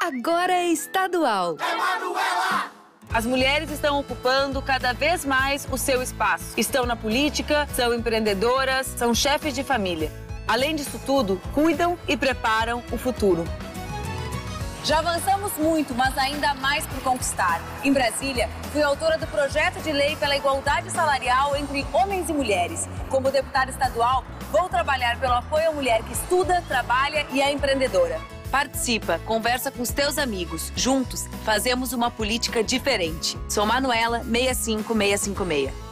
agora é estadual. É Manuela! As mulheres estão ocupando cada vez mais o seu espaço. Estão na política, são empreendedoras, são chefes de família. Além disso tudo, cuidam e preparam o futuro. Já avançamos muito, mas ainda há mais por conquistar. Em Brasília, fui autora do projeto de lei pela igualdade salarial entre homens e mulheres. Como deputada estadual, vou trabalhar pelo apoio à mulher que estuda, trabalha e é empreendedora. Participa, conversa com os teus amigos. Juntos, fazemos uma política diferente. Sou Manuela 65656.